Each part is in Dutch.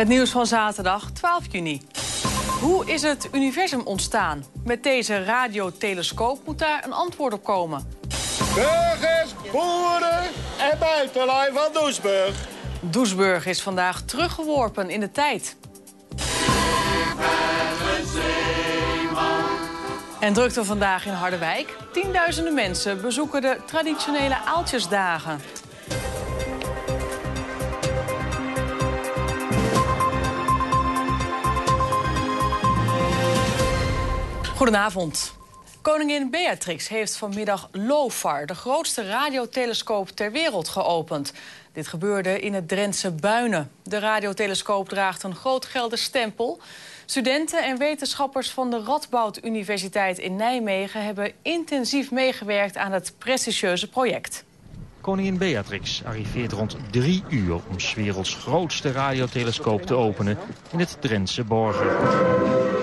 Het nieuws van zaterdag 12 juni. Hoe is het universum ontstaan? Met deze radiotelescoop moet daar een antwoord op komen. Burgers, boeren en buitenlui van Doesburg. Doesburg is vandaag teruggeworpen in de tijd. En drukte vandaag in Harderwijk. Tienduizenden mensen bezoeken de traditionele Aaltjesdagen. Goedenavond. Koningin Beatrix heeft vanmiddag LOFAR, de grootste radiotelescoop ter wereld, geopend. Dit gebeurde in het Drentse Buinen. De radiotelescoop draagt een groot gelder stempel. Studenten en wetenschappers van de Radboud Universiteit in Nijmegen... hebben intensief meegewerkt aan het prestigieuze project. Koningin Beatrix arriveert rond drie uur om 's werelds grootste radiotelescoop te openen in het Drentse Borgen.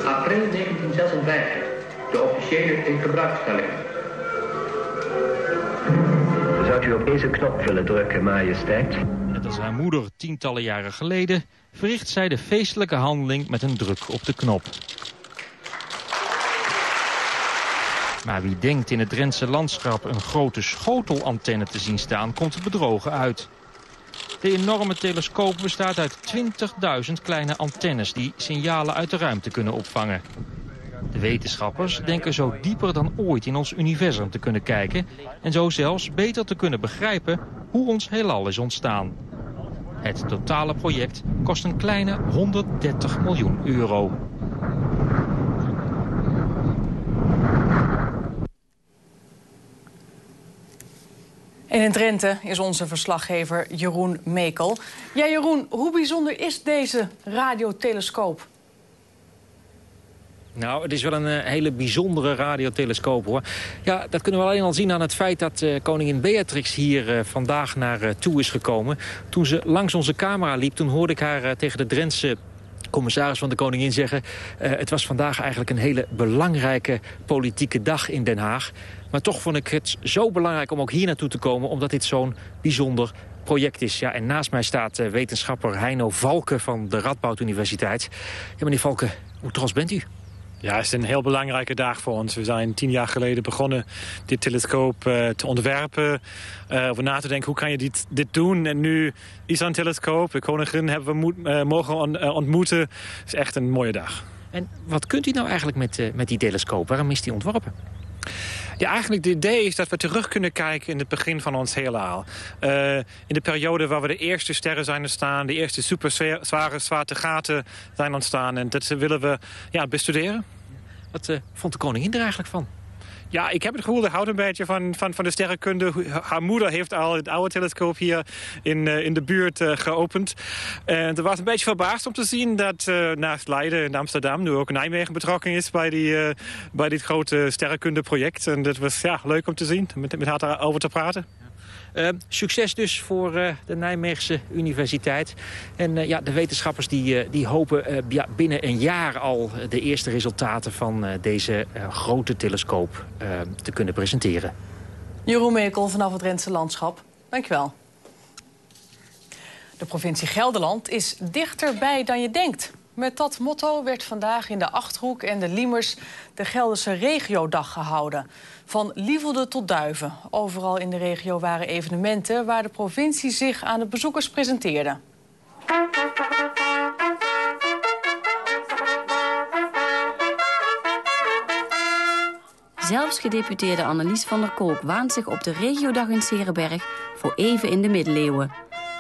April 1956, de officiële ingebruikstelling. Zou u op deze knop willen drukken, majesteit? Net als haar moeder tientallen jaren geleden verricht zij de feestelijke handeling met een druk op de knop. Maar wie denkt in het Drentse landschap een grote schotelantenne te zien staan, komt bedrogen uit. De enorme telescoop bestaat uit 20.000 kleine antennes die signalen uit de ruimte kunnen opvangen. De wetenschappers denken zo dieper dan ooit in ons universum te kunnen kijken... en zo zelfs beter te kunnen begrijpen hoe ons heelal is ontstaan. Het totale project kost een kleine 130 miljoen euro. En in Drenthe is onze verslaggever Jeroen Mekel. Ja, Jeroen, hoe bijzonder is deze radiotelescoop? Nou, het is wel een eh, hele bijzondere radiotelescoop, hoor. Ja, dat kunnen we alleen al zien aan het feit dat uh, koningin Beatrix hier uh, vandaag naar toe is gekomen. Toen ze langs onze camera liep, toen hoorde ik haar tegen de Drentse commissaris van de Koningin zeggen... het was vandaag eigenlijk een hele belangrijke politieke dag in Den Haag. Maar toch vond ik het zo belangrijk om ook hier naartoe te komen... omdat dit zo'n bijzonder project is. Ja, en naast mij staat wetenschapper Heino Valken van de Radboud Universiteit. Ja, meneer Valken, hoe trots bent u? Ja, het is een heel belangrijke dag voor ons. We zijn tien jaar geleden begonnen dit telescoop uh, te ontwerpen. Uh, over na te denken, hoe kan je dit, dit doen? En nu is een telescoop. De koningin hebben we mogen on, ontmoeten. Het is echt een mooie dag. En wat kunt u nou eigenlijk met, met die telescoop? Waarom is die ontworpen? Ja, eigenlijk het idee is dat we terug kunnen kijken in het begin van ons heelal. Uh, in de periode waar we de eerste sterren zijn ontstaan... de eerste super zware zwarte gaten zijn ontstaan. En dat willen we ja, bestuderen. Wat uh, vond de koningin er eigenlijk van? Ja, ik heb het gevoel, dat houdt een beetje van, van, van de sterrenkunde. Haar moeder heeft al het oude telescoop hier in, uh, in de buurt uh, geopend. En ze was een beetje verbaasd om te zien dat naast Leiden en Amsterdam... nu ook Nijmegen betrokken is bij, die, bij dit grote sterrenkundeproject. En dat was ja, leuk om te zien, met, met haar daarover te praten. Uh, succes dus voor uh, de Nijmeegse Universiteit. En uh, ja, de wetenschappers die, die hopen binnen een jaar al de eerste resultaten van deze grote telescoop te kunnen presenteren. Jeroen Mekel vanaf het Rentse Landschap. Dankjewel. De provincie Gelderland is dichterbij dan je denkt. Met dat motto werd vandaag in de Achterhoek en de Liemers de Gelderse Regiodag gehouden. Van Lievelde tot Duiven. Overal in de regio waren evenementen waar de provincie zich aan de bezoekers presenteerde. Zelfs gedeputeerde Annelies van der Kolk waant zich op de regiodag in Serenberg voor even in de middeleeuwen.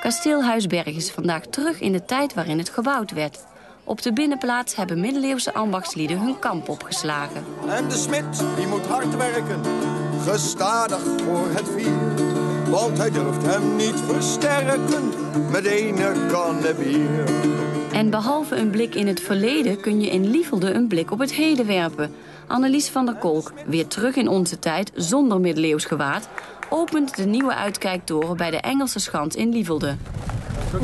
Kasteel Huisberg is vandaag terug in de tijd waarin het gebouwd werd. Op de binnenplaats hebben middeleeuwse ambachtslieden hun kamp opgeslagen. En de smid, die moet hard werken, gestadig voor het vier. Want hij durft hem niet versterken met ene kanne bier. En behalve een blik in het verleden kun je in Lievelde een blik op het heden werpen. Annelies van der Kolk, weer terug in onze tijd zonder middeleeuws gewaad... opent de nieuwe uitkijktoren bij de Engelse Schans in Lievelde.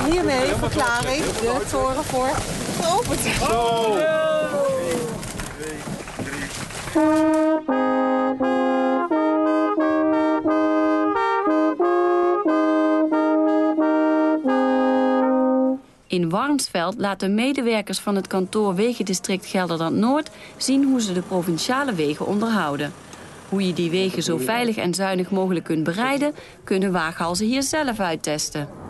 Hiermee verklaar ik de toren voor geopend. Oh. In Warnsveld laten medewerkers van het kantoor Wegendistrict Gelderland-Noord... zien hoe ze de provinciale wegen onderhouden. Hoe je die wegen zo veilig en zuinig mogelijk kunt bereiden... kunnen waaghalzen hier zelf uittesten.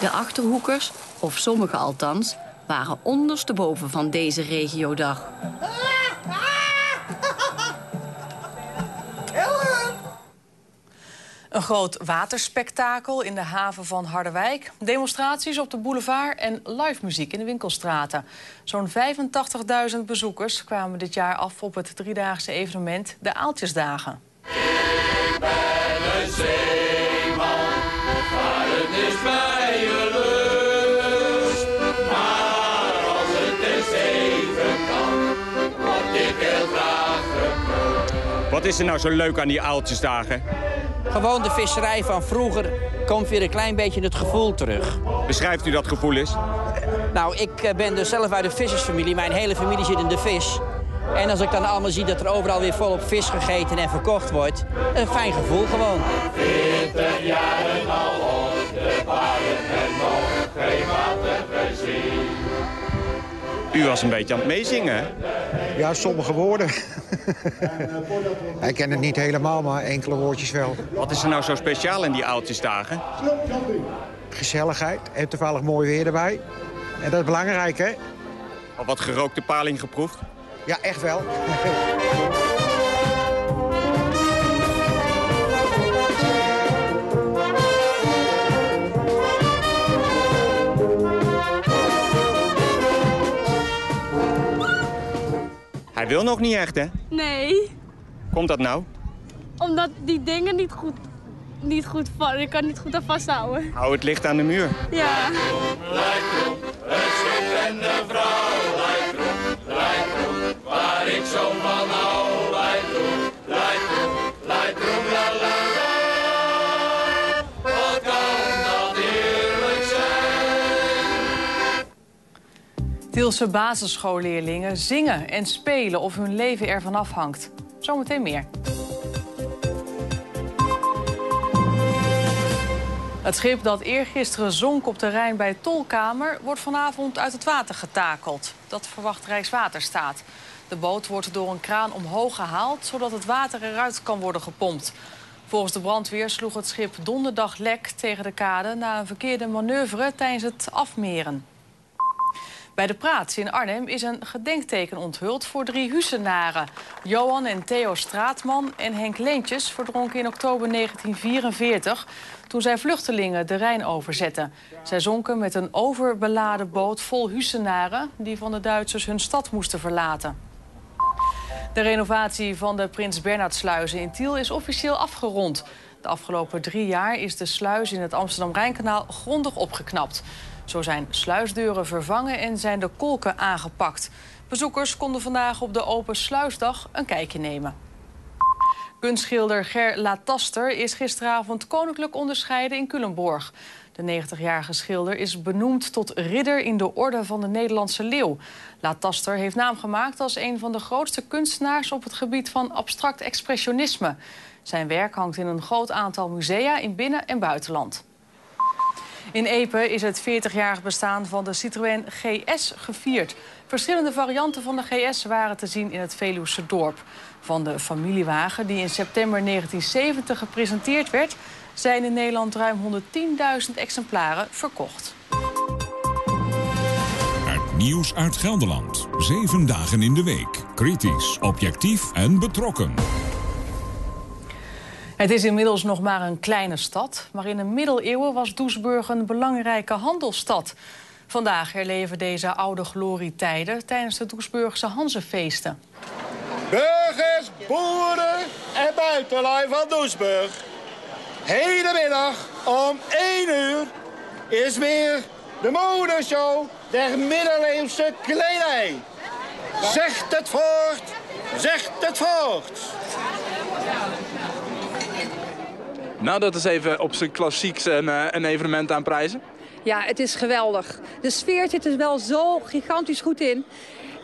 De Achterhoekers, of sommigen althans, waren ondersteboven van deze regiodag. Een groot waterspektakel in de haven van Harderwijk. Demonstraties op de boulevard en live muziek in de winkelstraten. Zo'n 85.000 bezoekers kwamen dit jaar af op het driedaagse evenement De Aaltjesdagen. Ik ben een zeeman, Wat is er nou zo leuk aan die Aaltjesdagen? Gewoon de visserij van vroeger komt weer een klein beetje het gevoel terug. Beschrijft u dat gevoel eens? Nou, ik eh, ben dus zelf uit de vissersfamilie. Mijn hele familie zit in de vis. En als ik dan allemaal zie dat er overal weer volop vis gegeten en verkocht wordt... een fijn gevoel gewoon. 40 jaren al op de paarden en nog geen water gezien. U was een beetje aan het meezingen, Ja, sommige woorden. Hij kent het niet helemaal, maar enkele woordjes wel. Wat is er nou zo speciaal in die aaltjesdagen? Gezelligheid en toevallig mooi weer erbij. En dat is belangrijk, hè? Al wat gerookte paling geproefd? Ja, echt wel. wil nog niet echt, hè? Nee. Komt dat nou? Omdat die dingen niet goed, niet goed vallen. Ik kan niet goed aan vasthouden. Hou het licht aan de muur. Ja. een schitterende vrouw. Tielse basisschoolleerlingen zingen en spelen of hun leven ervan afhangt. Zometeen meer. Het schip dat eergisteren zonk op de Rijn bij Tolkamer... wordt vanavond uit het water getakeld. Dat verwacht Rijkswaterstaat. De boot wordt door een kraan omhoog gehaald... zodat het water eruit kan worden gepompt. Volgens de brandweer sloeg het schip donderdag lek tegen de kade... na een verkeerde manoeuvre tijdens het afmeren. Bij de Praats in Arnhem is een gedenkteken onthuld voor drie Husenaren. Johan en Theo Straatman en Henk Leentjes verdronken in oktober 1944... toen zij vluchtelingen de Rijn overzetten. Zij zonken met een overbeladen boot vol Husenaren... die van de Duitsers hun stad moesten verlaten. De renovatie van de Prins Bernhardsluizen in Tiel is officieel afgerond. De afgelopen drie jaar is de sluis in het Amsterdam-Rijnkanaal grondig opgeknapt. Zo zijn sluisdeuren vervangen en zijn de kolken aangepakt. Bezoekers konden vandaag op de Open Sluisdag een kijkje nemen. Kunstschilder Ger Lataster is gisteravond koninklijk onderscheiden in Culemborg. De 90-jarige schilder is benoemd tot ridder in de Orde van de Nederlandse Leeuw. Lataster heeft naam gemaakt als een van de grootste kunstenaars op het gebied van abstract expressionisme. Zijn werk hangt in een groot aantal musea in binnen- en buitenland. In Epe is het 40-jarig bestaan van de Citroën GS gevierd. Verschillende varianten van de GS waren te zien in het Veluwse dorp. Van de familiewagen die in september 1970 gepresenteerd werd... zijn in Nederland ruim 110.000 exemplaren verkocht. Nieuws uit Gelderland. Zeven dagen in de week. Kritisch, objectief en betrokken. Het is inmiddels nog maar een kleine stad, maar in de middeleeuwen was Doesburg een belangrijke handelsstad. Vandaag herleven deze oude glorietijden tijdens de Doesburgse Hanzefeesten. Burgers, boeren en buitenlui van Doesburg. Hedemiddag om 1 uur is weer de modeshow der middeleeuwse kledij. Zegt het voort, zegt het voort. Nou, dat is even op zijn klassieks een, eh, een evenement aan prijzen. Ja, het is geweldig. De sfeer zit er wel zo gigantisch goed in.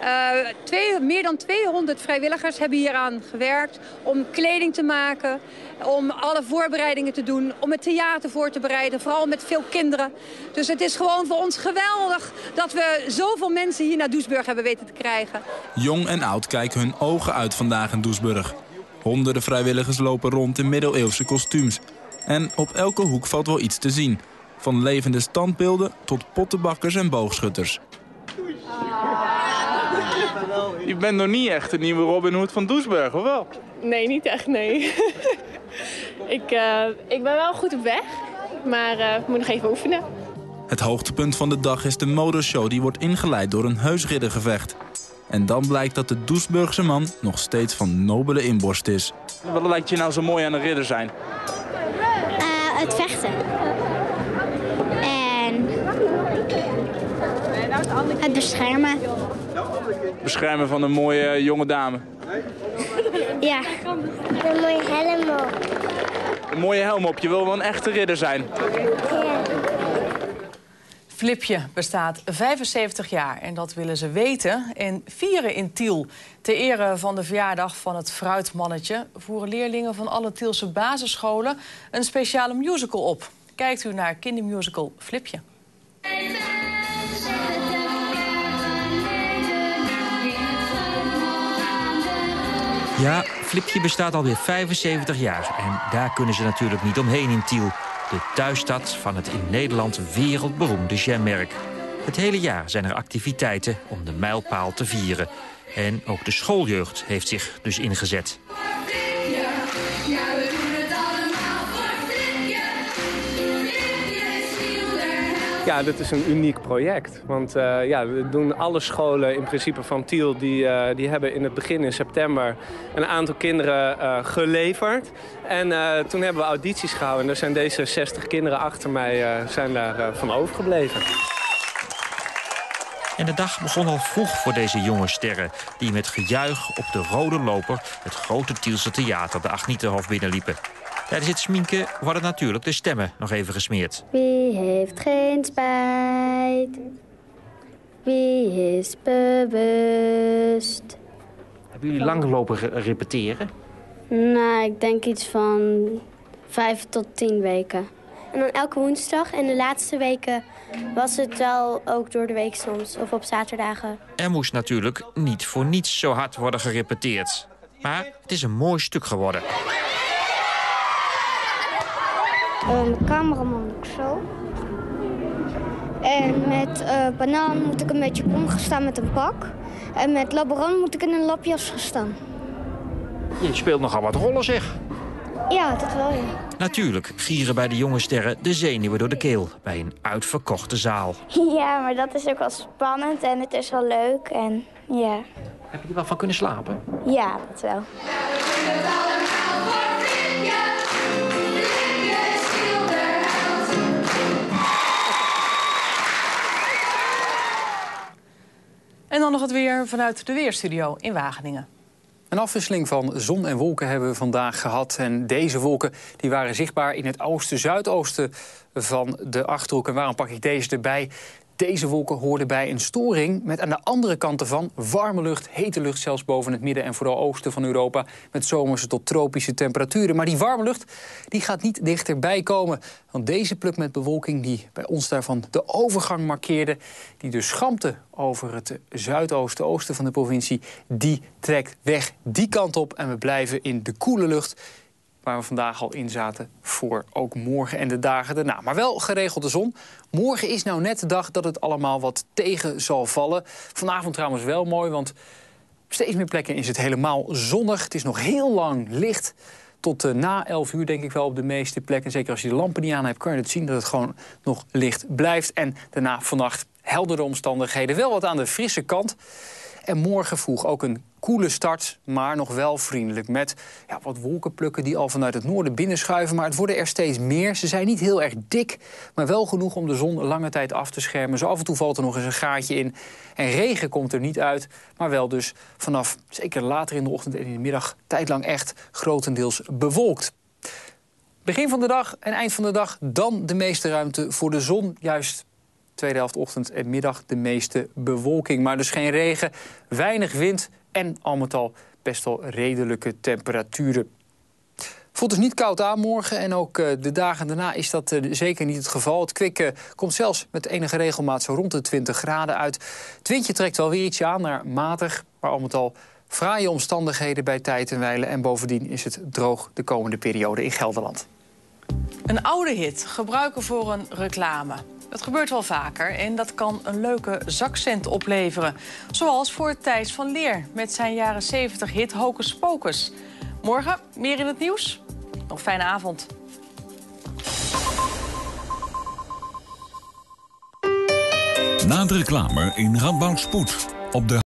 Uh, twee, meer dan 200 vrijwilligers hebben hieraan gewerkt om kleding te maken, om alle voorbereidingen te doen, om het theater voor te bereiden, vooral met veel kinderen. Dus het is gewoon voor ons geweldig dat we zoveel mensen hier naar Doesburg hebben weten te krijgen. Jong en oud kijken hun ogen uit vandaag in Doesburg. Honderden vrijwilligers lopen rond in middeleeuwse kostuums. En op elke hoek valt wel iets te zien. Van levende standbeelden tot pottenbakkers en boogschutters. Je bent nog niet echt de nieuwe Robin Hood van Doesburg, of wel? Nee, niet echt, nee. ik, uh, ik ben wel goed op weg, maar uh, ik moet nog even oefenen. Het hoogtepunt van de dag is de modeshow die wordt ingeleid door een heusriddergevecht. En dan blijkt dat de Doesburgse man nog steeds van nobele inborst is. Wat lijkt je nou zo mooi aan een ridder zijn? Uh, het vechten. En het beschermen. Beschermen van een mooie jonge dame? Ja, een mooie helm op. Een mooie helm op, je wil wel een echte ridder zijn. Flipje bestaat 75 jaar en dat willen ze weten en vieren in Tiel. Ter ere van de verjaardag van het fruitmannetje... voeren leerlingen van alle Tielse basisscholen een speciale musical op. Kijkt u naar kindermusical Flipje. Ja, Flipje bestaat alweer 75 jaar en daar kunnen ze natuurlijk niet omheen in Tiel de thuisstad van het in Nederland wereldberoemde jammerk. Het hele jaar zijn er activiteiten om de mijlpaal te vieren. En ook de schooljeugd heeft zich dus ingezet. Ja, dit is een uniek project. Want uh, ja, we doen alle scholen in principe van Tiel... Die, uh, die hebben in het begin in september een aantal kinderen uh, geleverd. En toen hebben we audities gehouden. En er zijn deze 60 kinderen achter mij zijn daar van overgebleven. En de dag begon al vroeg voor deze jonge sterren... die met gejuich op de rode loper het grote Tielse theater... de Agnietenhof binnenliepen. Tijdens het sminken worden natuurlijk de stemmen nog even gesmeerd. Wie heeft geen spijt? Wie is bewust? Hebben jullie lang gelopen repeteren? Nou, ik denk iets van vijf tot tien weken. En dan elke woensdag. En de laatste weken was het wel ook door de week soms. Of op zaterdagen. Er moest natuurlijk niet voor niets zo hard worden gerepeteerd. Maar het is een mooi stuk geworden. Een cameraman ook zo. En met uh, banaan moet ik een beetje omgestaan met een pak. En met laborant moet ik in een lapjas gestaan. Je speelt nogal wat rollen, zeg. Ja, dat wel, ja. Natuurlijk gieren bij de jonge sterren de zenuwen door de keel... bij een uitverkochte zaal. Ja, maar dat is ook wel spannend en het is wel leuk en ja. Heb je er wel van kunnen slapen? Ja, dat wel. En dan nog het weer vanuit de Weerstudio in Wageningen. Een afwisseling van zon en wolken hebben we vandaag gehad. En deze wolken die waren zichtbaar in het oosten-zuidoosten van de Achterhoek. En waarom pak ik deze erbij? Deze wolken hoorden bij een storing met aan de andere kant ervan warme lucht, hete lucht, zelfs boven het midden en vooral oosten van Europa, met zomerse tot tropische temperaturen. Maar die warme lucht die gaat niet dichterbij komen, want deze pluk met bewolking die bij ons daarvan de overgang markeerde, die dus schampte over het zuidoosten, oosten van de provincie, die trekt weg die kant op en we blijven in de koele lucht waar we vandaag al in zaten voor ook morgen en de dagen daarna. Maar wel geregeld de zon. Morgen is nou net de dag dat het allemaal wat tegen zal vallen. Vanavond trouwens wel mooi, want op steeds meer plekken is het helemaal zonnig. Het is nog heel lang licht. Tot uh, na 11 uur denk ik wel op de meeste plekken. Zeker als je de lampen niet aan hebt, kan je het zien dat het gewoon nog licht blijft. En daarna vannacht heldere omstandigheden. Wel wat aan de frisse kant. En morgen vroeg ook een koele start, maar nog wel vriendelijk. Met ja, wat wolkenplukken die al vanuit het noorden binnenschuiven. Maar het worden er steeds meer. Ze zijn niet heel erg dik, maar wel genoeg om de zon lange tijd af te schermen. Zo af en toe valt er nog eens een gaatje in. En regen komt er niet uit, maar wel dus vanaf zeker later in de ochtend en in de middag... tijdlang echt grotendeels bewolkt. Begin van de dag en eind van de dag dan de meeste ruimte voor de zon. Juist Tweede helft ochtend en middag de meeste bewolking. Maar dus geen regen, weinig wind en al met al best wel redelijke temperaturen. Voelt dus niet koud aan morgen en ook uh, de dagen daarna is dat uh, zeker niet het geval. Het kwik uh, komt zelfs met enige regelmaat zo rond de 20 graden uit. Het windje trekt wel weer ietsje aan naar matig, maar al met al fraaie omstandigheden bij tijd en wijlen. En bovendien is het droog de komende periode in Gelderland. Een oude hit gebruiken voor een reclame. Dat gebeurt wel vaker en dat kan een leuke zakcent opleveren. Zoals voor Thijs van Leer met zijn jaren 70 hit Hocus Pocus. Morgen meer in het nieuws. Nog fijne avond. Na de reclame in Radboud Spoed. Op de